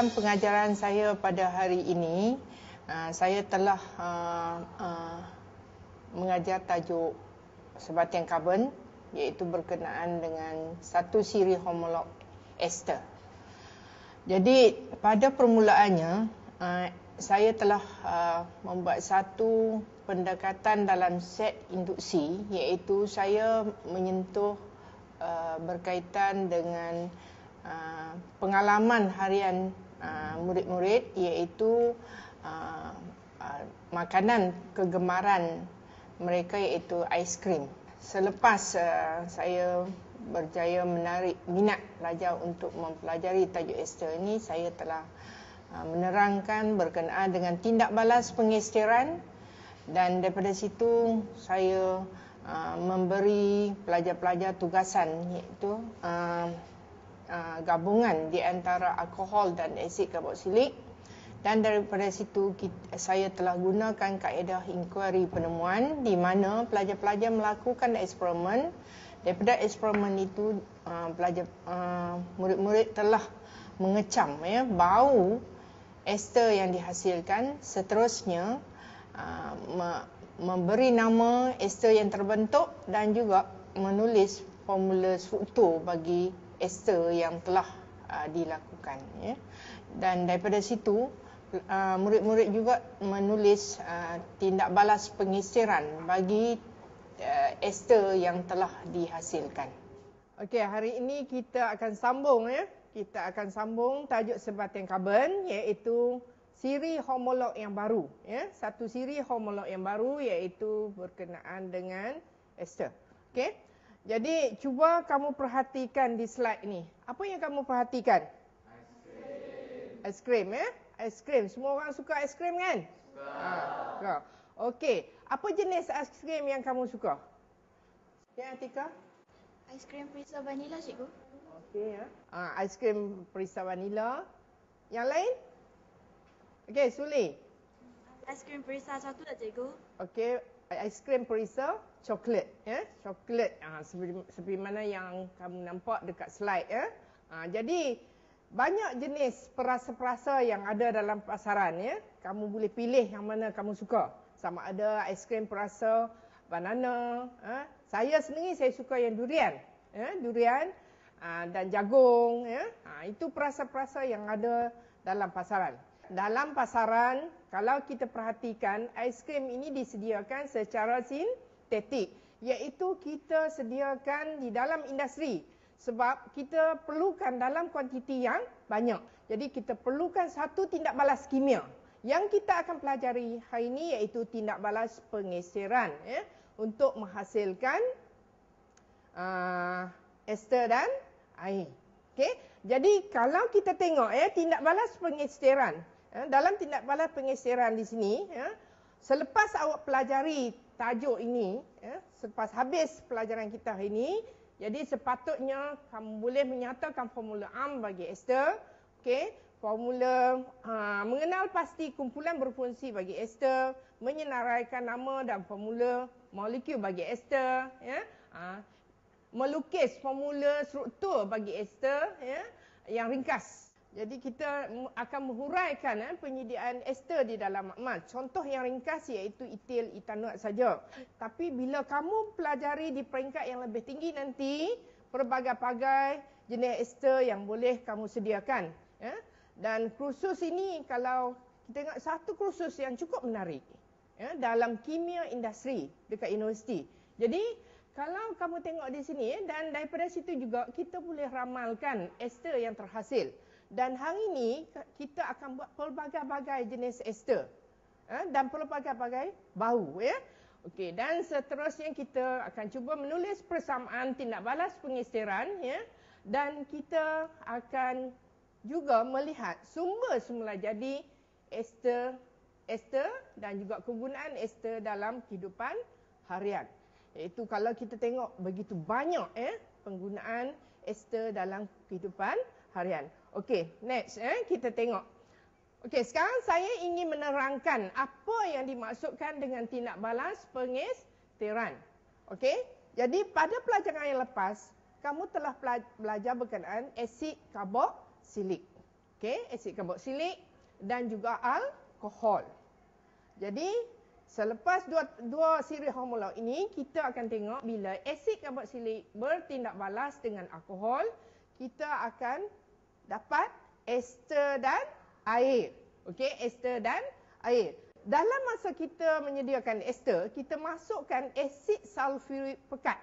dalam pengajaran saya pada hari ini, uh, saya telah uh, uh, mengajar tajuk sebatian karbon iaitu berkenaan dengan satu siri homolog ester. Jadi pada permulaannya uh, saya telah uh, membuat satu pendekatan dalam set induksi iaitu saya menyentuh uh, berkaitan dengan uh, pengalaman harian uh, murid-murid iaitu uh, uh, makanan kegemaran mereka iaitu aiskrim. Selepas uh, saya berjaya menarik minat pelajar untuk mempelajari tajuk ester ini, saya telah uh, menerangkan berkenaan dengan tindak balas pengesteran dan daripada situ saya uh, memberi pelajar-pelajar tugasan iaitu uh, uh, gabungan di antara alkohol dan asid karboksilik dan daripada situ kita, saya telah gunakan kaedah inquiry penemuan di mana pelajar-pelajar melakukan eksperimen. Daripada eksperimen itu uh, pelajar uh, murid-murid telah mengecam ya bau ester yang dihasilkan. Seterusnya memberi nama ester yang terbentuk dan juga menulis formula struktur bagi ester yang telah uh, dilakukan ya. Dan daripada situ uh, murid-murid juga menulis uh, tindak balas pengisiran bagi uh, ester yang telah dihasilkan. Okey, hari ini kita akan sambung ya. Kita akan sambung tajuk sebatian karbon iaitu siri homolog yang baru ya satu siri homolog yang baru iaitu berkenaan dengan ester okey jadi cuba kamu perhatikan di slide ni. Apa yang kamu perhatikan? Aiskrim. Ya? Aiskrim. Semua orang suka aiskrim kan? Suka. Ha, okey. Apa jenis aiskrim yang kamu suka? Ya Atika? Aiskrim perisa vanila cikgu. Okey ya. Ah aiskrim perisa vanila. Yang lain? Okey, Suli. Aiskrim perisa satu dah cikgu. Okey, aiskrim perisa coklat ya. Coklat ha, seperti, seperti mana yang kamu nampak dekat slide ya. Ha, jadi banyak jenis perasa-perasa yang ada dalam pasaran ya. Kamu boleh pilih yang mana kamu suka. Sama ada aiskrim perasa banana, ha. Saya sendiri saya suka yang durian. Ya, durian ha, dan jagung ya. Ha, itu perasa-perasa yang ada dalam pasaran dalam pasaran kalau kita perhatikan aiskrim ini disediakan secara sintetik iaitu kita sediakan di dalam industri sebab kita perlukan dalam kuantiti yang banyak. Jadi kita perlukan satu tindak balas kimia. Yang kita akan pelajari hari ini iaitu tindak balas pengeseran ya untuk menghasilkan uh, ester dan air. Okey. Jadi kalau kita tengok ya tindak balas pengesteran Ya, dalam tindak balas pengesiran di sini, ya, selepas awak pelajari tajuk ini, ya, selepas habis pelajaran kita hari ini, jadi sepatutnya kamu boleh menyatakan formula AM bagi ester, okay? formula ha, mengenal pasti kumpulan berfungsi bagi ester, menyenaraikan nama dan formula molekul bagi ester, ya? ha, melukis formula struktur bagi ester ya? yang ringkas jadi kita akan menghuraikan eh, penyediaan ester di dalam makmal. Contoh yang ringkas iaitu etil etanol saja. Tapi bila kamu pelajari di peringkat yang lebih tinggi nanti, pelbagai-bagai jenis ester yang boleh kamu sediakan. Eh. Dan kursus ini kalau kita tengok satu kursus yang cukup menarik eh, dalam kimia industri dekat universiti. Jadi kalau kamu tengok di sini eh, dan daripada situ juga kita boleh ramalkan ester yang terhasil. Dan hari ini kita akan buat pelbagai-bagai jenis ester eh, dan pelbagai-bagai bau ya. Okey dan seterusnya kita akan cuba menulis persamaan tindak balas pengesteran ya dan kita akan juga melihat sumber semula jadi ester ester dan juga kegunaan ester dalam kehidupan harian. Iaitu kalau kita tengok begitu banyak eh penggunaan ester dalam kehidupan harian. Okey, next eh kita tengok. Okey, sekarang saya ingin menerangkan apa yang dimaksudkan dengan tindak balas pengesteran. Okey? Jadi pada pelajaran yang lepas, kamu telah belajar berkenaan asid karboksilik. Okey, asid karboksilik dan juga alkohol. Jadi, selepas dua, dua siri homolog ini, kita akan tengok bila asid karboksilik bertindak balas dengan alkohol, kita akan dapat ester dan air. Okey, ester dan air. Dalam masa kita menyediakan ester, kita masukkan asid sulfurik pekat.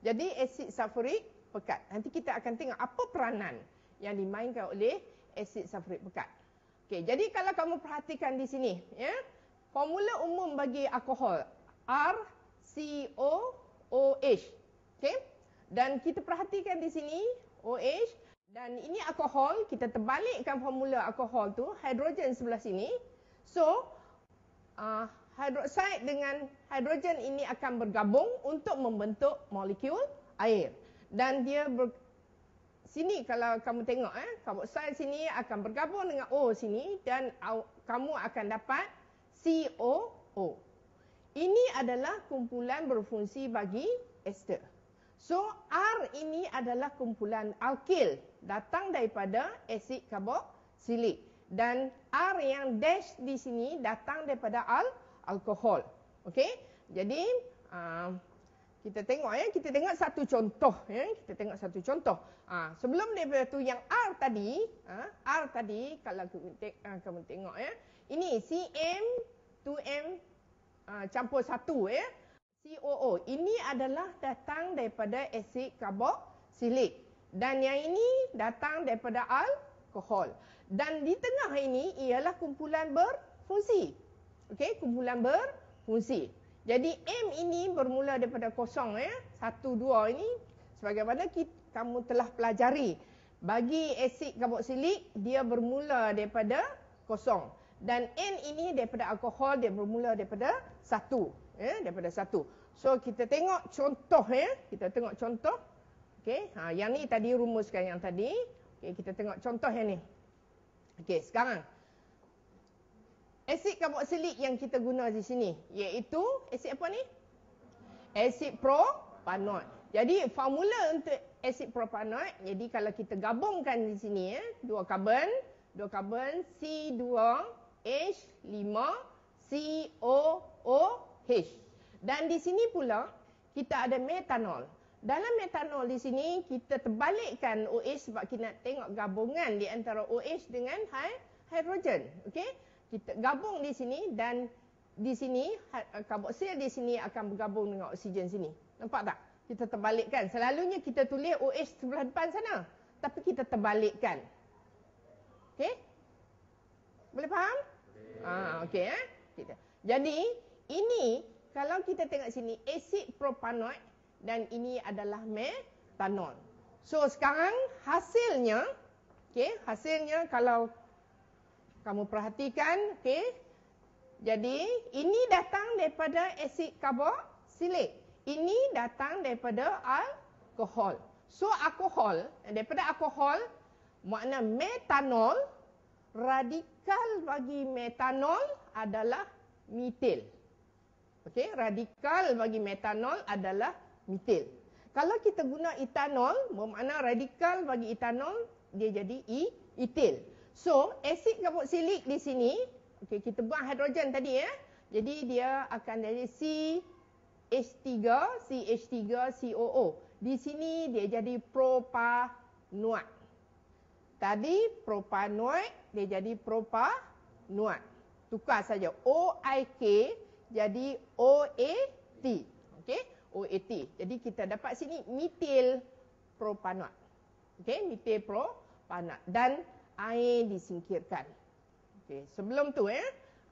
Jadi asid sulfurik pekat. Nanti kita akan tengok apa peranan yang dimainkan oleh asid sulfurik pekat. Okey, jadi kalau kamu perhatikan di sini, ya. Formula umum bagi alkohol R C O O H. Okey? Dan kita perhatikan di sini OH dan ini alkohol, kita terbalikkan formula alkohol tu, hidrogen sebelah sini. So, uh, hidroksida dengan hidrogen ini akan bergabung untuk membentuk molekul air. Dan dia ber, sini kalau kamu tengok eh, karboksida sini akan bergabung dengan O sini dan kamu akan dapat COO. Ini adalah kumpulan berfungsi bagi ester. So R ini adalah kumpulan alkil datang daripada asid karboksilik dan R yang dash di sini datang daripada al alkohol. Okey? Jadi uh, kita tengok ya, kita tengok satu contoh ya, kita tengok satu contoh. Uh, sebelum daripada tu yang R tadi, uh, R tadi kalau kamu, te- uh, kamu tengok ya, ini CM 2M uh, campur satu ya. COO. Ini adalah datang daripada asid karboksilik. Dan yang ini datang daripada alkohol. Dan di tengah ini ialah kumpulan berfungsi. Okey, kumpulan berfungsi. Jadi M ini bermula daripada kosong ya. Satu, dua ini. Sebagaimana kita, kamu telah pelajari. Bagi asid karboksilik, dia bermula daripada kosong. Dan N ini daripada alkohol, dia bermula daripada satu ya, daripada satu. So kita tengok contoh ya, kita tengok contoh. Okey, ha yang ni tadi rumuskan yang tadi. Okey, kita tengok contoh yang ni. Okey, sekarang asid karboksilik yang kita guna di sini iaitu asid apa ni? Asid propanoid. Jadi formula untuk asid propanoid, jadi kalau kita gabungkan di sini ya, dua karbon, dua karbon C2H5COOH. Dan di sini pula kita ada metanol. Dalam metanol di sini kita terbalikkan OH sebab kita nak tengok gabungan di antara OH dengan hidrogen. Okey? Kita gabung di sini dan di sini karboksil di sini akan bergabung dengan oksigen sini. Nampak tak? Kita terbalikkan. Selalunya kita tulis OH sebelah depan sana. Tapi kita terbalikkan. Okey? Boleh faham? Ah, okey eh. Kita. Jadi, ini kalau kita tengok sini asid propanoid dan ini adalah metanol. So sekarang hasilnya okey, hasilnya kalau kamu perhatikan, okey. Jadi, ini datang daripada asid karboksilik. Ini datang daripada alkohol. So alkohol, daripada alkohol makna metanol radikal bagi metanol adalah metil. Okey, radikal bagi metanol adalah metil. Kalau kita guna etanol, bermakna radikal bagi etanol dia jadi e etil. So, asid karboksilik di sini, okey kita buang hidrogen tadi ya. Jadi dia akan jadi CH3, CH3, COO. Di sini dia jadi propanoid. Tadi propanoid dia jadi propanoid. Tukar saja OIK jadi OAT. Okey? OAT. Jadi kita dapat sini metil propanoid. Okey, metil propanoid dan air disingkirkan. Okey, sebelum tu ya.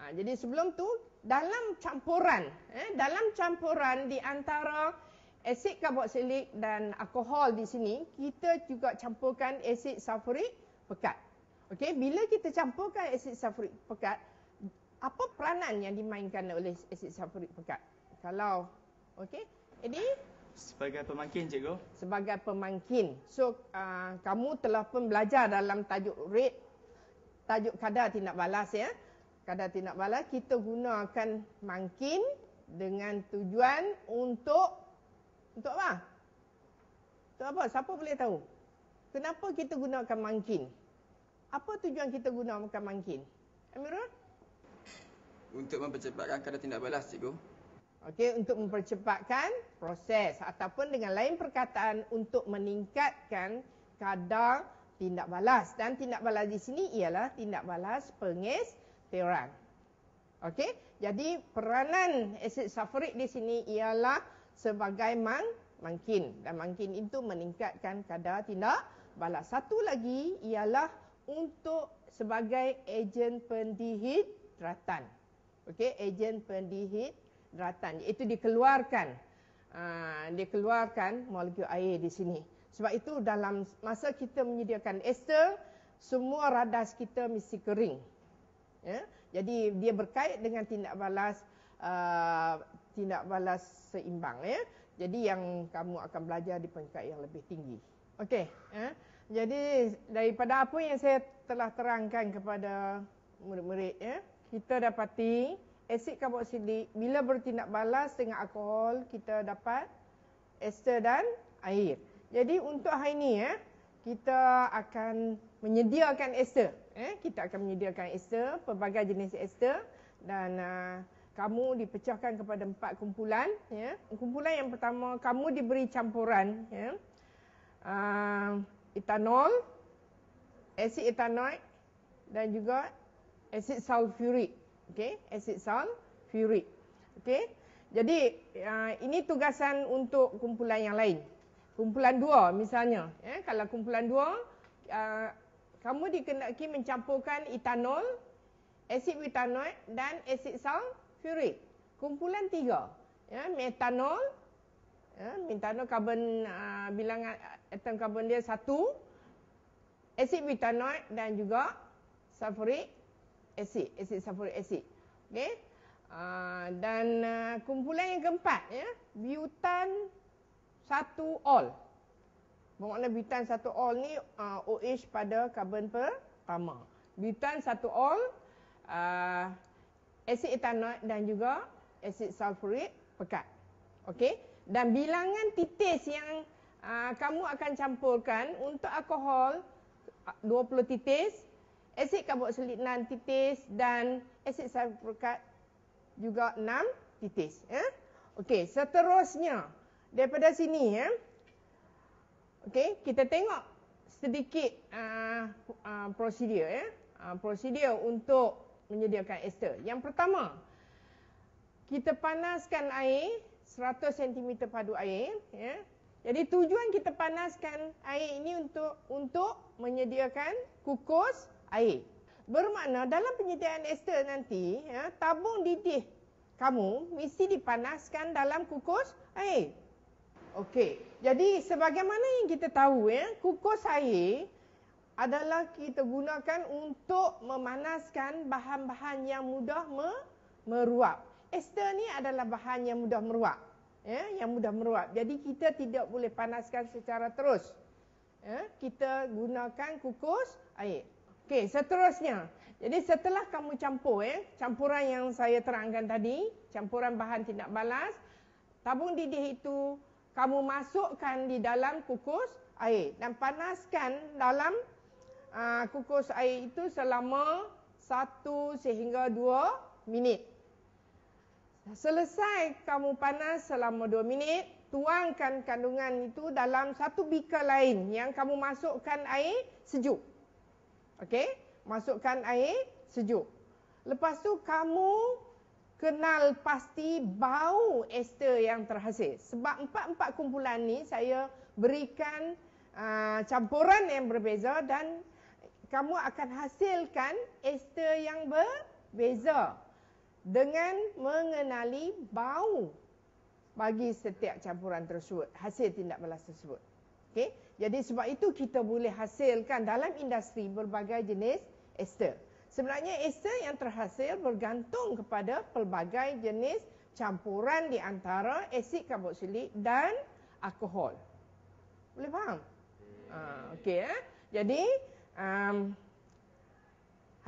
Ha, jadi sebelum tu dalam campuran, eh, dalam campuran di antara asid karboksilik dan alkohol di sini, kita juga campurkan asid sulfurik pekat. Okey, bila kita campurkan asid sulfurik pekat, apa peranan yang dimainkan oleh asid sulfurik pekat? Kalau okey, jadi sebagai pemangkin cikgu. Sebagai pemangkin. So uh, kamu telah pun belajar dalam tajuk rate tajuk kadar tindak balas ya. Kadar tindak balas kita gunakan mangkin dengan tujuan untuk untuk apa? Untuk apa? Siapa boleh tahu? Kenapa kita gunakan mangkin? apa tujuan kita guna makan mangkin? Amirul? Untuk mempercepatkan kadar tindak balas, cikgu. Okey, untuk mempercepatkan proses ataupun dengan lain perkataan untuk meningkatkan kadar tindak balas dan tindak balas di sini ialah tindak balas pengesteran. Okey, jadi peranan asid sulfurik di sini ialah sebagai mang mangkin dan mangkin itu meningkatkan kadar tindak balas. Satu lagi ialah untuk sebagai ejen pendehidratan. Okey, ejen pendehidratan iaitu dikeluarkan uh, dikeluarkan molekul air di sini. Sebab itu dalam masa kita menyediakan ester, semua radas kita mesti kering. Ya? Jadi dia berkait dengan tindak balas uh, tindak balas seimbang ya. Jadi yang kamu akan belajar di peringkat yang lebih tinggi. Okey, ya. Jadi daripada apa yang saya telah terangkan kepada murid-murid ya, kita dapati asid karboksilik bila bertindak balas dengan alkohol kita dapat ester dan air. Jadi untuk hari ini ya, kita akan menyediakan ester. Eh, kita akan menyediakan ester, pelbagai jenis ester dan uh, kamu dipecahkan kepada empat kumpulan. Ya. Kumpulan yang pertama, kamu diberi campuran ya. uh, etanol, asid etanoik dan juga asid sulfurik. Okey, asid sulfurik. Okey. Jadi uh, ini tugasan untuk kumpulan yang lain. Kumpulan dua misalnya, ya, kalau kumpulan dua uh, kamu dikenaki mencampurkan etanol, asid butanoik dan asid sulfurik. Kumpulan tiga, ya, metanol, ya, metanol karbon uh, bilangan atom karbon dia satu, asid butanoik dan juga sulfurik asid, asid sulfurik asid. Okey. Uh, dan uh, kumpulan yang keempat ya, butan satu all. Bermakna butan satu all ni uh, OH pada karbon pertama. Butan satu all uh, asid etanoik dan juga asid sulfurik pekat. Okey. Dan bilangan titis yang uh, kamu akan campurkan untuk alkohol 20 titis, asid karboksilik 6 titis dan asid sulfurik pekat juga 6 titis. Ya. Okey, seterusnya daripada sini ya. Okey, kita tengok sedikit uh, uh, prosedur ya. Uh, prosedur untuk menyediakan ester. Yang pertama, kita panaskan air 100 cm padu air ya. Jadi tujuan kita panaskan air ini untuk untuk menyediakan kukus air. Bermakna dalam penyediaan ester nanti ya, tabung didih kamu mesti dipanaskan dalam kukus air. Okey. Jadi sebagaimana yang kita tahu ya, kukus air adalah kita gunakan untuk memanaskan bahan-bahan yang mudah me- meruap. Ester ni adalah bahan yang mudah meruap. Ya, yang mudah meruap. Jadi kita tidak boleh panaskan secara terus. Ya, kita gunakan kukus air. Okey, seterusnya. Jadi setelah kamu campur ya, campuran yang saya terangkan tadi, campuran bahan tindak balas, tabung didih itu kamu masukkan di dalam kukus air dan panaskan dalam uh, kukus air itu selama 1 sehingga 2 minit. Selesai kamu panas selama 2 minit, tuangkan kandungan itu dalam satu beaker lain yang kamu masukkan air sejuk. Okey? Masukkan air sejuk. Lepas tu kamu kenal pasti bau ester yang terhasil. Sebab empat-empat kumpulan ni saya berikan uh, campuran yang berbeza dan kamu akan hasilkan ester yang berbeza dengan mengenali bau bagi setiap campuran tersebut, hasil tindak balas tersebut. Okay? Jadi sebab itu kita boleh hasilkan dalam industri berbagai jenis ester. Sebenarnya ester yang terhasil bergantung kepada pelbagai jenis campuran di antara asid karboksilik dan alkohol. Boleh faham? Ha, Okey. Eh? Jadi, um,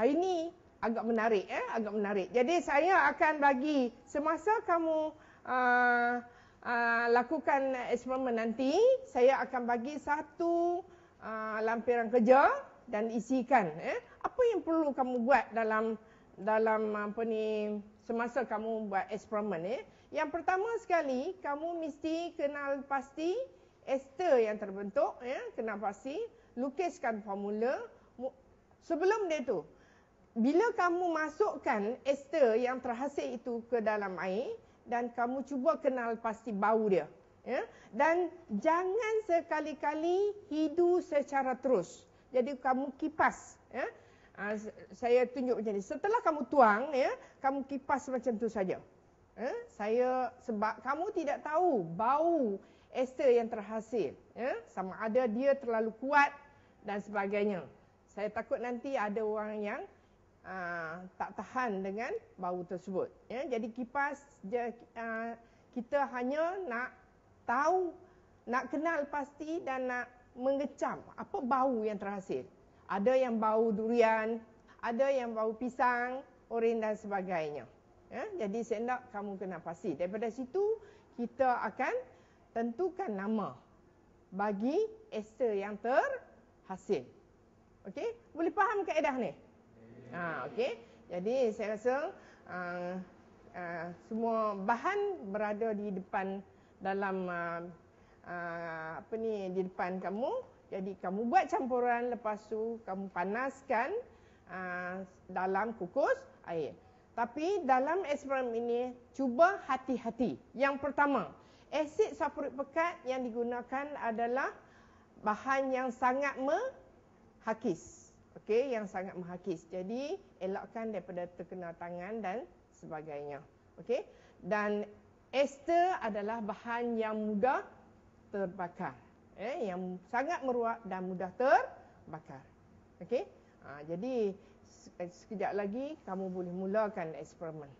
hari ini agak menarik. Eh? Agak menarik. Jadi, saya akan bagi semasa kamu uh, uh, lakukan eksperimen nanti, saya akan bagi satu uh, lampiran kerja dan isikan eh. Apa yang perlu kamu buat dalam dalam apa ni semasa kamu buat eksperimen eh? Yang pertama sekali kamu mesti kenal pasti ester yang terbentuk ya. Kenal pasti lukiskan formula. Sebelum dia tu bila kamu masukkan ester yang terhasil itu ke dalam air dan kamu cuba kenal pasti bau dia ya. Dan jangan sekali-kali hidu secara terus. Jadi kamu kipas ya. Ha, saya tunjuk macam ni. Setelah kamu tuang ya kamu kipas macam tu saja ya. Saya sebab kamu tidak tahu bau ester yang terhasil ya. Sama ada dia terlalu kuat dan sebagainya. Saya takut nanti ada orang yang uh, tak tahan dengan bau tersebut. Ya, jadi kipas dia, uh, kita hanya nak tahu, nak kenal pasti dan nak mengecam apa bau yang terhasil. Ada yang bau durian, ada yang bau pisang, oren dan sebagainya. Ya, jadi nak kamu kena pasti. Daripada situ kita akan tentukan nama bagi ester yang terhasil. Okey, boleh faham kaedah ni? Ha, okey. Jadi saya rasa uh, uh, semua bahan berada di depan dalam uh, uh, apa ni di depan kamu. Jadi kamu buat campuran lepas tu kamu panaskan uh, dalam kukus air. Tapi dalam eksperimen ini cuba hati-hati. Yang pertama, asid sulfurik pekat yang digunakan adalah bahan yang sangat menghakis okey yang sangat menghakis. Jadi elakkan daripada terkena tangan dan sebagainya. Okey? Dan ester adalah bahan yang mudah terbakar. Eh yang sangat meruak dan mudah terbakar. Okey? Ha, jadi sekejap lagi kamu boleh mulakan eksperimen.